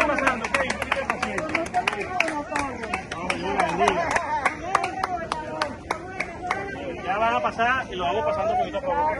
voy pasando, ok, Ya van a pasar y lo hago pasando poquito a poco,